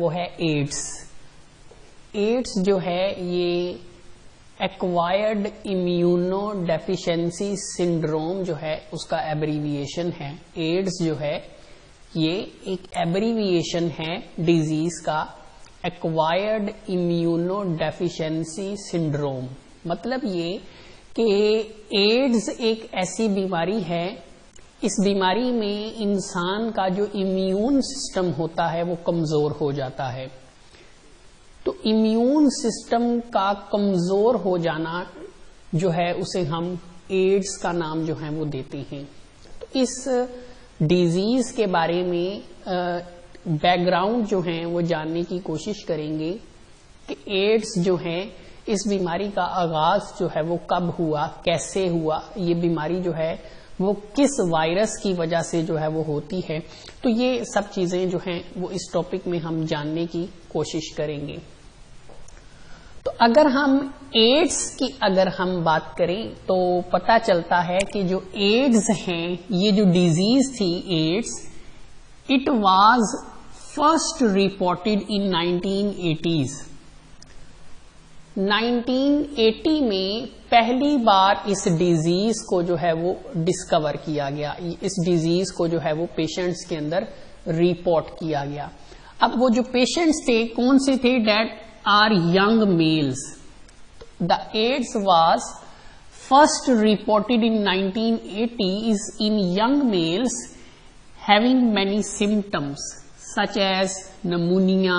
वो है ads ads जो है, ये एक्वायर्ड इम्यूनो डेफिशिएंसी सिंड्रोम जो है, उसका एब्रीविएशन है. एड्स जो है, ये एक एब्रीविएशन है डिज़ीज़ का एक्वायर्ड इम्यूनो डेफिशिएंसी सिंड्रोम मतलब ये कि एड्स एक ऐसी बीमारी है इस बीमारी में इंसान का जो इम्यून सिस्टम होता है, वो कमज़ोर हो जाता है। तो इम्यून सिस्टम का कमज़ोर हो जाना जो है, उसे हम एड्स का नाम जो है, वो देते हैं। तो इस डिज़ीज़ के बारे में बैकग्राउंड जो है, वो जानने की कोशिश करेंगे कि एड्स जो है, इस बीमारी का आगाज़ जो है, वो कब हुआ, कैसे हुआ, ये बीमारी जो है वो किस वायरस की वजह से जो है वो होती है। तो ये सब चीज़ें जो हैं, वो इस टॉपिक में हम जानने की कोशिश करेंगे। तो अगर हम एड्स की अगर हम बात करें तो पता चलता है कि जो एड्स हैं, ये जो डिज़ीज़ थी AIDS it was first reported in 1980s 1980 में पहली बार इस डिज़ीज़ को जो है वो डिस्कवर किया गया। इस डिज़ीज़ को जो है वो पेशेंट्स के अंदर रिपोर्ट किया गया। अब वो जो पेशेंट्स थे, कौन से थे? That are young males the AIDS was first reported in 1980 is in young males having many symptoms such as pneumonia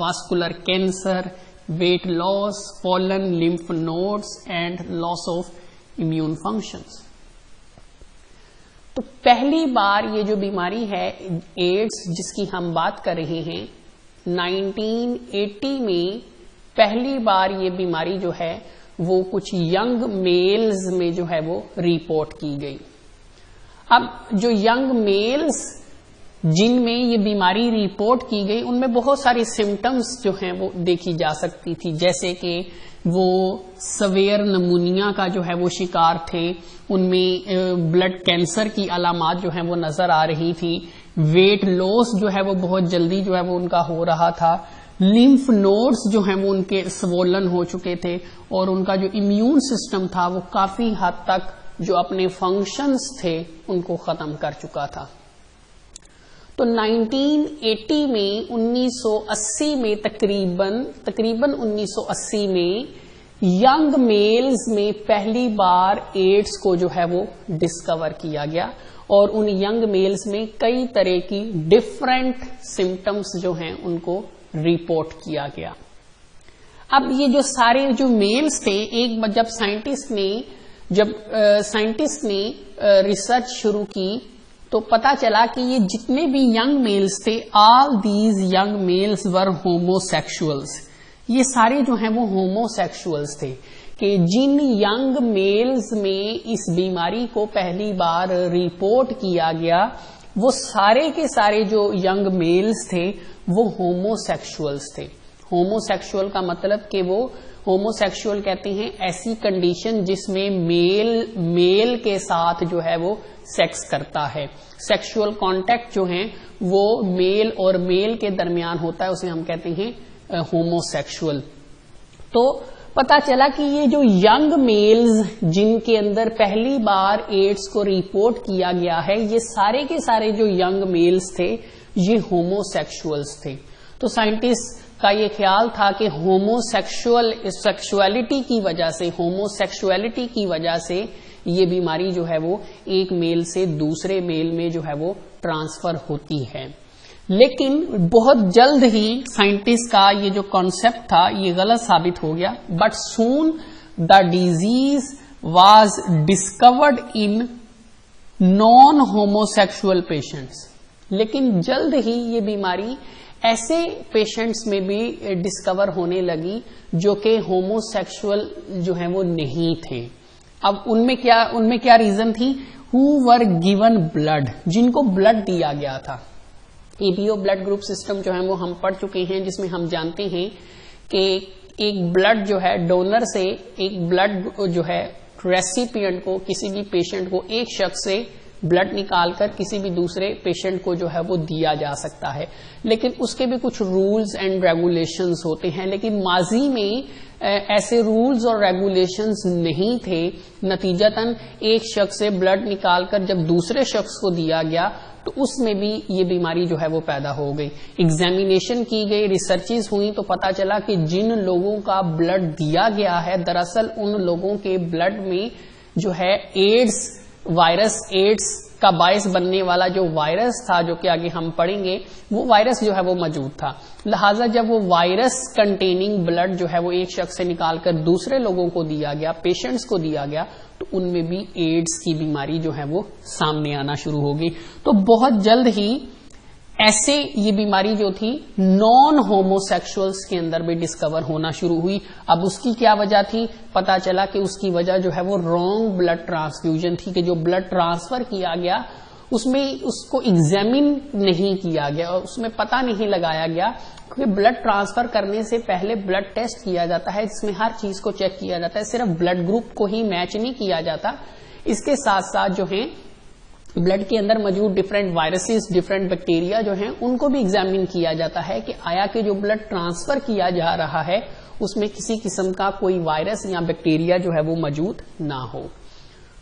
vascular cancer weight loss, fallen lymph nodes and loss of immune functions. तो पहली बार ये जो बीमारी है ads जिसकी हम बात कर रहे हैं 1980 में पहली बार ये बीमारी जो है वो कुछ यंग मेल्स में जो है वो रिपोर्ट की गई अब जो यंग मेल्स जिनमें ये बीमारी रिपोर्ट की गई, उनमें बहुत सारी सिम्टम्स जो हैं वो देखी जा सकती थी। जैसे कि वो सवेयर नमूनिया का जो है वो शिकार थे। उनमें ब्लड कैंसर की अलामत जो है वो नज़र आ रही थी। वेट लॉस जो है वो बहुत जल्दी जो है वो उनका हो रहा था। लिम्फ नोड्स जो है वो उनके स्वोलन हो चुके थे और उनका जो इम्यून सिस्टम था वो काफ़ी हद तक जो अपने फ़ंक्शंस थे उनको खत्म कर चुका था। तो 1980 में 1980 में तकरीबन तकरीबन 1980 में यंग मेल्स में पहली बार एड्स को जो है वो डिस्कवर किया गया। और उन यंग मेल्स में कई तरह की डिफरेंट सिम्टम्स जो हैं, उनको रिपोर्ट किया गया। अब ये जो सारे जो मेल्स थे, एक जब साइंटिस्ट ने, जब साइंटिस्ट ने रिसर्च शुरू की तो पता चला कि ये जितने भी यंग मेल्स थे all these young males were homosexuals ये सारे जो हैं वो होमोसेक्सुअल्स थे कि जिन यंग मेल्स में इस बीमारी को पहली बार रिपोर्ट किया गया, वो सारे के सारे जो यंग मेल्स थे, वो होमोसेक्सुअल्स थे। होमोसेक्सुअल का मतलब कि वो होमोसेक्सुअल कहते हैं, ऐसी कंडीशन जिसमें मेल मेल के साथ जो है वो सेक्स करता है। सेक्सुअल कांटेक्ट जो है, वो मेल और मेल के दरमियान होता है, उसे हम कहते हैं होमोसेक्सुअल तो पता चला कि ये जो यंग मेल्स जिनके अंदर पहली बार एड्स को रिपोर्ट किया गया है, ये सारे के सारे जो यंग मेल्स थे, ये होमोसेक्सुअल्स थे। तो साइंटिस्ट का ये ख्याल था कि होमोसेक्सुअल सेक्सुअलिटी की वजह से होमोसेक्सुअलिटी की वजह से ये बीमारी जो है वो एक मेल से दूसरे मेल में जो है वो ट्रांसफ़र होती है। लेकिन बहुत जल्द ही साइंटिस्ट का ये जो कॉन्सेप्ट था, ये गलत साबित हो गया। But soon the disease was discovered in non homosexual patients लेकिन जल्द ही ये बीमारी ऐसे पेशेंट्स में भी डिस्कवर होने लगी जो कि होमोसेक्सुअल जो है वो नहीं थे। अब उनमें क्या उनमें क्या रीजन थी? हु वर गिवन ब्लड जिनको ब्लड दिया गया था। एबीओ ब्लड ग्रुप सिस्टम जो है वो हम पढ़ चुके हैं, जिसमें हम जानते हैं कि एक ब्लड जो है डोनर से एक ब्लड जो है रेसिपियंट को, किसी भी पेशेंट को एक शख्स से ब्लड निकालकर किसी भी दूसरे पेशेंट को जो है वो दिया जा सकता है। लेकिन उसके भी कुछ रूल्स एंड रेगुलेशंस होते हैं, लेकिन माजी में ऐसे रूल्स और रेगुलेशंस नहीं थे। नतीजतन एक शख्स से ब्लड निकालकर जब दूसरे शख्स को दिया गया तो उसमें भी ये बीमारी जो है वो पैदा हो गई। एग्जामिनेशन की गई रिसर्चेज हुई तो पता चला कि जिन लोगों का ब्लड दिया गया है, दरअसल उन लोगों के ब्लड में जो है एड्स वायरस एड्स का बायस बनने वाला जो वायरस था जो कि आगे हम पढ़ेंगे, वो वायरस जो है वो मौजूद था। लिहाजा जब वो वायरस कंटेनिंग ब्लड जो है वो एक शख्स से निकालकर दूसरे लोगों को दिया गया, पेशेंट्स को दिया गया तो उनमें भी एड्स की बीमारी जो है वो सामने आना शुरू होगी। तो बहुत जल्द ही ऐसे ये बीमारी जो थी नॉन होमोसेक्सुअल्स के अंदर भी डिस्कवर होना शुरू हुई। अब उसकी क्या वजह थी? पता चला कि उसकी वजह जो है वो रॉन्ग ब्लड ट्रांसफ्यूजन थी, कि जो ब्लड ट्रांसफ़र किया गया, उसमें उसको एग्जामिन नहीं किया गया और उसमें पता नहीं लगाया गया क्योंकि ब्लड ट्रांसफ़र करने से पहले ब्लड टेस्ट किया जाता है। जिसमें हर चीज़ को चेक किया जाता है। सिर्फ़ ब्लड ग्रुप को ही मैच नहीं किया जाता। इसके साथ साथ जो है ब्लड के अंदर मौजूद डिफरेंट वायरसेस डिफरेंट बैक्टीरिया जो हैं, उनको भी एग्जामिन किया जाता है कि आया के जो ब्लड ट्रांसफ़र किया जा रहा है, उसमें किसी किस्म का कोई वायरस या बैक्टीरिया जो है वो मौजूद ना हो।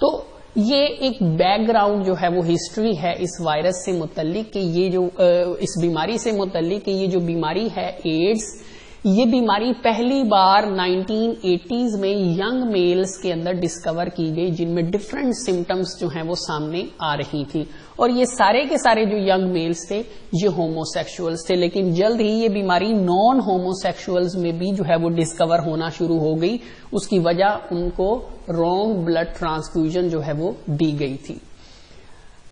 तो ये एक बैकग्राउंड जो है वो हिस्ट्री है इस वायरस से मुतलिक कि ये जो इस बीमारी से मुतलिक कि ये जो बीमारी है एड्स ये बीमारी पहली बार 1980s में यंग मेल्स के अंदर डिस्कवर की गई, जिनमें डिफरेंट सिम्टम्स जो हैं वो सामने आ रही थी। और ये सारे के सारे जो यंग मेल्स थे, ये होमोसेक्सुअल्स थे, लेकिन जल्द ही ये बीमारी नॉन होमोसेक्सुअल्स में भी जो है वो डिस्कवर होना शुरू हो गई। उसकी वजह उनको रॉन्ग ब्लड ट्रांसफ्यूजन जो है वो दी गई थी।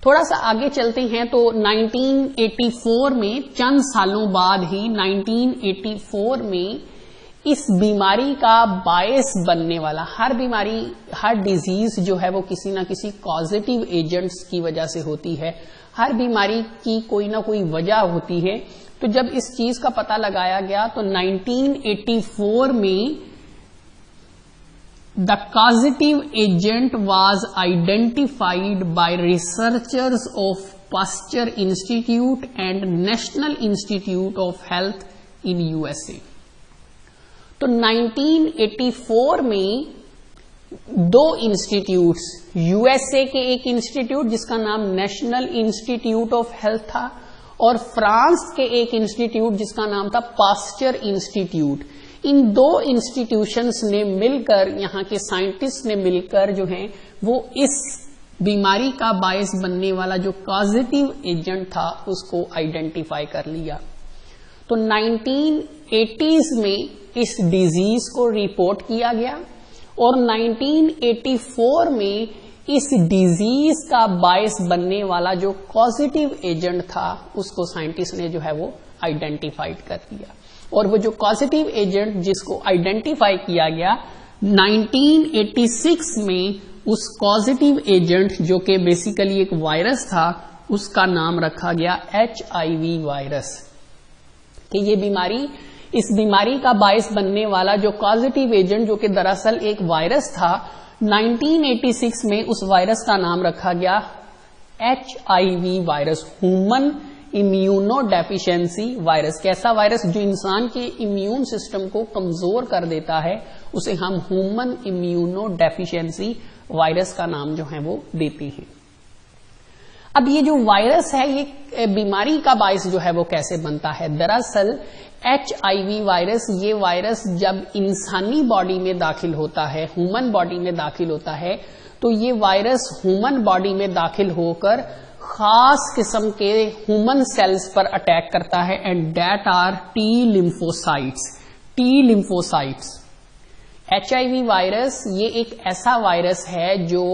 थोड़ा सा आगे चलते हैं तो 1984 में चंद सालों बाद ही 1984 में इस बीमारी का बायस बनने वाला, हर बीमारी, हर डिज़ीज़ जो है वो किसी ना किसी पॉजिटिव एजेंट्स की वजह से होती है। हर बीमारी की कोई ना कोई वजह होती है। तो जब इस चीज़ का पता लगाया गया तो 1984 में the causative agent was identified by researchers of Pasteur Institute and National Institute of Health in USA तो 1984 में दो इंस्टीट्यूट यूएसए के एक इंस्टीट्यूट जिसका नाम नेशनल इंस्टीट्यूट ऑफ़ हेल्थ था और फ्रांस के एक इंस्टीट्यूट जिसका नाम था पास्चर इंस्टीट्यूट इन दो इंस्टीट्यूशंस ने मिलकर, यहाँ के साइंटिस्ट ने मिलकर जो है, वो इस बीमारी का बायस बनने वाला जो पॉजिटिव एजेंट था, उसको आइडेंटिफाई कर लिया। तो 1980s में इस डिज़ीज़ को रिपोर्ट किया गया और 1984 में इस डिज़ीज़ का बायस बनने वाला जो पॉजिटिव एजेंट था, उसको साइंटिस्ट ने जो है वो आइडेंटिफाइड कर दिया और वो जो पॉजिटिव एजेंट जिसको आइडेंटिफाई किया गया 1986 में उस पॉजिटिव एजेंट जो कि बेसिकली एक वायरस था, उसका नाम रखा गया एचआईवी वायरस कि ये बीमारी, इस बीमारी का बायस बनने वाला जो पॉजिटिव एजेंट जो कि दरअसल एक वायरस था 1986 में उस वायरस का नाम रखा गया HIV virus human immunodeficiency virus कैसा वायरस जो इंसान के इम्यून सिस्टम को कमज़ोर कर देता है, उसे हम ह्यूमन इम्यूनो डेफिशिएंसी वायरस का नाम जो है वो देते हैं। अब ये जो वायरस है, ये बीमारी का बायस जो है वो कैसे बनता है? दरअसल एचआईवी वायरस ये वायरस जब इंसानी बॉडी में दाखिल होता है ह्यूमन बॉडी में दाखिल होता है तो ये वायरस ह्यूमन बॉडी में दाखिल होकर खास किस्म के ह्यूमन सेल्स पर अटैक करता है and that are T lymphocytes T lymphocytes H virus ये एक ऐसा वायरस है जो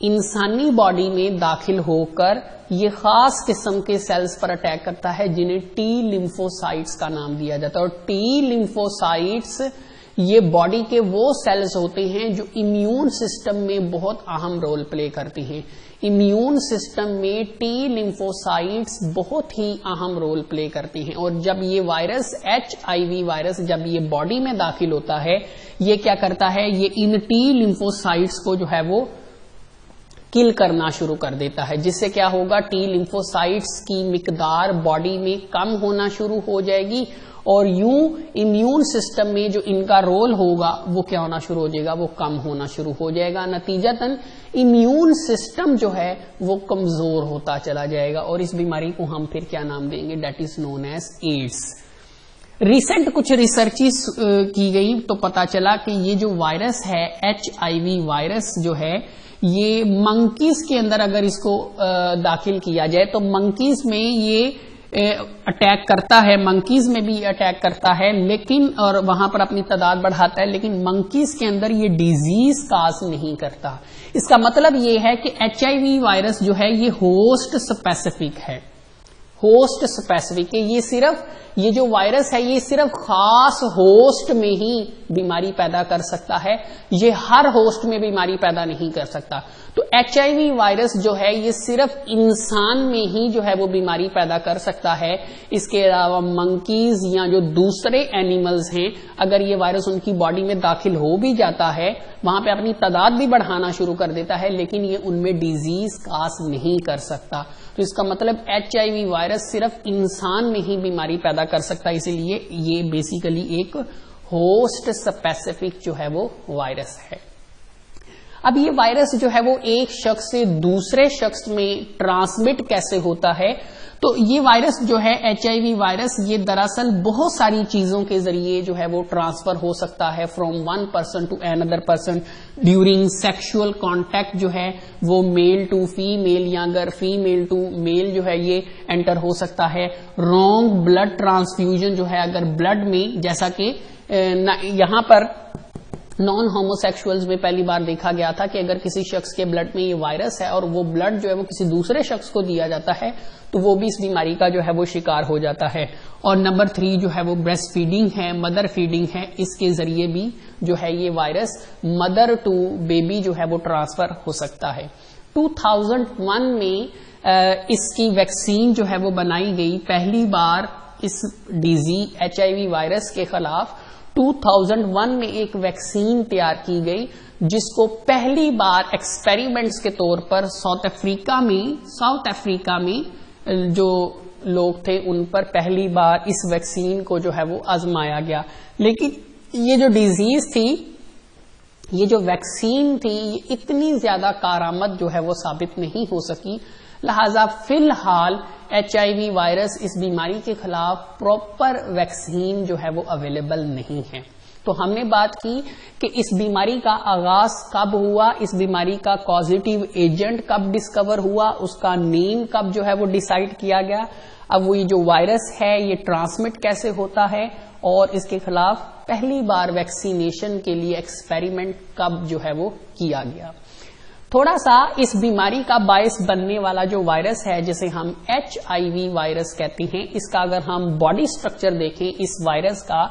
इंसानी बॉडी में दाखिल होकर ये खास किस्म के सेल्स पर अटैक करता है, जिन्हें टी लिम्फोसाइट्स का नाम दिया जाता है। और टी लिम्फोसाइट्स ये बॉडी के वो सेल्स होते हैं जो इम्यून सिस्टम में बहुत अहम रोल प्ले करते हैं। इम्यून सिस्टम में टी लिम्फोसाइट्स बहुत ही अहम रोल प्ले करती हैं। और जब ये वायरस एचआईवी वायरस जब ये बॉडी में दाखिल होता है, ये क्या करता है? ये इन टी लिम्फोसाइट्स को जो है वो किल करना शुरू कर देता है। जिससे क्या होगा? टी लिम्फोसाइट्स की मिकदार बॉडी में कम होना शुरू हो जाएगी और यूँ इम्यून सिस्टम में जो इनका रोल होगा, वो क्या होना शुरू हो जाएगा? वो कम होना शुरू हो जाएगा। नतीजतन इम्यून सिस्टम जो है, वो कमज़ोर होता चला जाएगा और इस बीमारी को हम फिर क्या नाम देंगे? That is known as AIDS recent कुछ रिसर्चेस की गई तो पता चला कि ये जो वायरस है एचआईवी वायरस जो है, ये मंकीज के अंदर अगर इसको दाखिल किया जाए तो मंकीज में ये अटैक करता है मंकीज में भी अटैक करता है, लेकिन, और वहाँ पर अपनी तादाद बढ़ाता है, लेकिन मंकीज के अंदर ये डिज़ीज़ काज नहीं करता। इसका मतलब ये है कि एचआईवी वायरस जो है, ये होस्ट स्पेसिफिक है। होस्ट स्पेसिफिक है। ये सिर्फ़, ये जो वायरस है, ये सिर्फ़ खास होस्ट में ही बीमारी पैदा कर सकता है। ये हर होस्ट में बीमारी पैदा नहीं कर सकता। तो एचआईवी वायरस जो है, ये सिर्फ़ इंसान में ही जो है, वो बीमारी पैदा कर सकता है। इसके अलावा मंकीज या जो दूसरे एनिमल्स हैं, अगर ये वायरस उनकी बॉडी में दाखिल हो भी जाता है, वहाँ पे अपनी तादाद भी बढ़ाना शुरू कर देता है, लेकिन ये उनमें डिज़ीज़ कास नहीं कर सकता। तो इसका मतलब एच वायरस सिर्फ़ इंसान में ही बीमारी पैदा कर सकता है, इसीलिए ये बेसिकली एक होस्ट स्पेसिफिक जो है वो वायरस है। अब ये वायरस जो है वो एक शख्स से दूसरे शख्स में ट्रांसमिट कैसे होता है? तो ये वायरस जो है एचआईवी वायरस, ये दरअसल बहुत सारी चीज़ों के ज़रिए जो है वो ट्रांसफ़र हो सकता है from one person to another person during sexual contact जो है, वो मेल टू फीमेल या अगर फीमेल टू मेल जो है ये एंटर हो सकता है। रॉन्ग ब्लड ट्रांसफ्यूजन जो है, अगर ब्लड में, जैसा कि यहाँ पर नॉन होमोसेक्सुअल्स में पहली बार देखा गया था कि अगर किसी शख्स के ब्लड में ये वायरस है और वो ब्लड जो है वो किसी दूसरे शख्स को दिया जाता है तो वो भी इस बीमारी का जो है वो शिकार हो जाता है। और नंबर थ्री जो है वो ब्रेस्ट फीडिंग है मदर फीडिंग है, इसके ज़रिए भी जो है ये वायरस मदर टू बेबी जो है वो ट्रांसफ़र हो सकता है। 2001 में इसकी वैक्सीन जो है वो बनाई गई पहली बार इस डीजी एच वायरस के खिलाफ 2001 में एक वैक्सीन तैयार की गई, जिसको पहली बार एक्सपेरिमेंट्स के तौर पर साउथ अफ्रीका में, साउथ अफ्रीका में, जो लोग थे, उन पर पहली बार इस वैक्सीन को जो है वो आजमाया गया। लेकिन ये जो डिज़ीज़ थी ये जो वैक्सीन थी, ये इतनी ज़्यादा कारामद जो है वो साबित नहीं हो सकी। लिहाजा फ़िलहाल एचआईवी वायरस इस बीमारी के खिलाफ प्रॉपर वैक्सीन जो है वो अवेलेबल नहीं है। तो हमने बात की कि इस बीमारी का आगाज़ कब हुआ, इस बीमारी का पॉजिटिव एजेंट कब डिस्कवर हुआ, उसका नेम कब जो है वो डिसाइड किया गया। अब वो ये जो वायरस है, ये ट्रांसमिट कैसे होता है और इसके खिलाफ पहली बार वैक्सीनेशन के लिए एक्सपेरिमेंट कब जो है वो किया गया। थोड़ा सा इस बीमारी का बायस बनने वाला जो वायरस है, जिसे हम एचआईवी वायरस कहते हैं, इसका अगर हम बॉडी स्ट्रक्चर देखें, इस वायरस का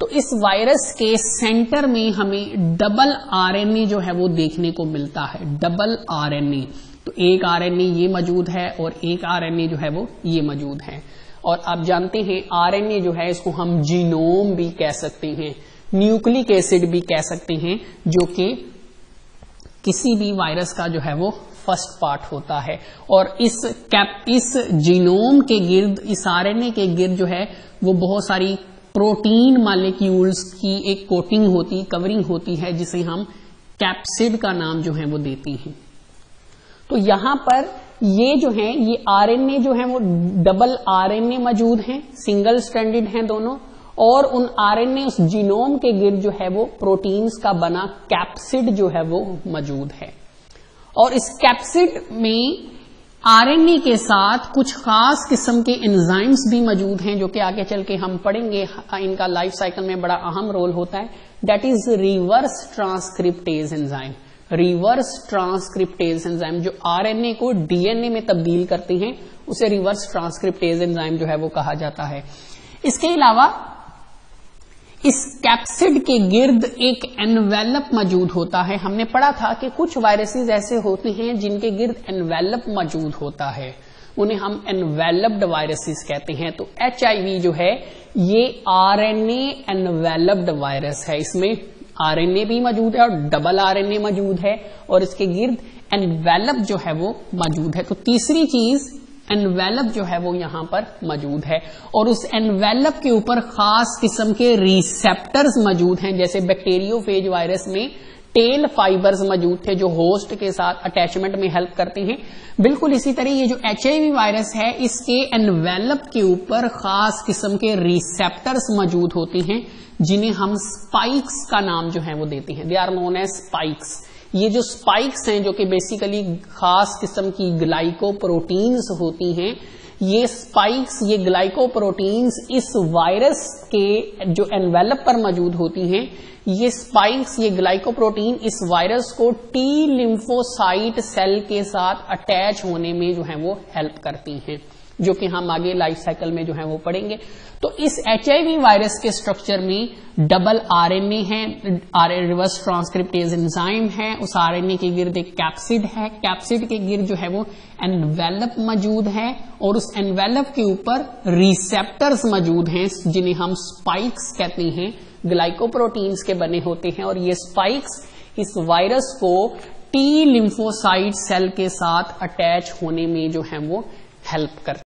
तो इस वायरस के सेंटर में हमें डबल आरएनए जो है वो देखने को मिलता है, डबल आरएनए। तो एक आरएनए ये मौजूद है और एक आरएनए जो है वो ये मौजूद है। और आप जानते हैं, आरएनए जो है इसको हम जीनोम भी कह सकते हैं, न्यूक्लिक एसिड भी कह सकते हैं, जो कि किसी भी वायरस का जो है वो फ़र्स्ट पार्ट होता है। और इस कैप, इस जीनोम के गिर्द, इस आरएनए के गिर्द जो है, वो बहुत सारी प्रोटीन मालिक्यूल्स की एक कोटिंग होती, कवरिंग होती है, जिसे हम कैप्सिड का नाम जो है वो देती हैं। तो यहाँ पर ये जो है, ये आरएनए जो है, वो डबल आरएनए मौजूद हैं, सिंगल स्टैंडर्ड हैं दोनों, और उन आरएनए उस जीनोम के गिर जो है वो प्रोटीन्स का बना कैप्सिड जो है वो मौजूद है। और इस कैप्सिड में आरएनए के साथ कुछ खास किस्म के एंजाइम्स भी मौजूद हैं जो कि आगे चल के हम पढ़ेंगे। इनका लाइफ साइकिल में बड़ा अहम रोल होता है। That is reverse transcriptase enzyme reverse transcriptase enzyme जो आरएनए को डीएनए में तब्दील करते हैं, उसे रिवर्स ट्रांसक्रिप्टेज एंजाइम जो है वो कहा जाता है। इसके अलावा इस कैप्सिड के गिर्द एक एनवेलप मौजूद होता है। हमने पढ़ा था कि कुछ वायरसेस ऐसे होते हैं जिनके गिर्द एनवेलप मौजूद होता है। उन्हें हम एनवेलप्ड वायरसेस कहते हैं। तो एचआईवी जो है, ये आरएनए एनवेलप्ड वायरस है। इसमें आरएनए भी मौजूद है और डबल आरएनए मौजूद है और इसके गिर्द एनवेलप जो है वो मौजूद है। तो तीसरी चीज़ एनवेलप जो है वो यहाँ पर मौजूद है। और उस एनवेलप के ऊपर खास किस्म के रिसेप्टर्स मौजूद हैं, जैसे बैक्टीरियोफेज वायरस में टेल फाइबर्स मौजूद थे जो होस्ट के साथ अटैचमेंट में हेल्प करते हैं। बिल्कुल इसी तरह ये जो एचआईवी वायरस है, इसके एनवेलप के ऊपर खास किस्म के रिसेप्टर्स मौजूद होते हैं, जिन्हें हम स्पाइक्स का नाम जो है वो देते हैं। They are known as spikes ये जो स्पाइक्स हैं, जो कि बेसिकली खास किस्म की ग्लाइकोप्रोटीन्स होती हैं, ये स्पाइक्स ये ग्लाइकोप्रोटीन्स इस वायरस के जो एनवेलप पर मौजूद होती हैं, ये स्पाइक्स ये ग्लाइकोप्रोटीन इस वायरस को टी लिम्फोसाइट सेल के साथ अटैच होने में जो है, वो हेल्प करती हैं। जो कि हम आगे लाइफ साइकिल में जो है वो पढ़ेंगे। तो इस एचआईवी वायरस के स्ट्रक्चर में डबल आरएनए है आर रिवर्स ट्रांसक्रिप्टेज एंजाइम है, उस आरएनए के गिर्द एक कैप्सिड है कैप्सिड के गिर्द जो है वो एनवेलप मौजूद है और उस एनवेलप के ऊपर रिसेप्टर्स मौजूद हैं, जिन्हें हम स्पाइक्स कहते हैं ग्लाइकोप्रोटीन्स के बने होते हैं और ये स्पाइक्स इस वायरस को टी लिम्फोसाइट सेल के साथ अटैच होने में जो है वो हेल्प करते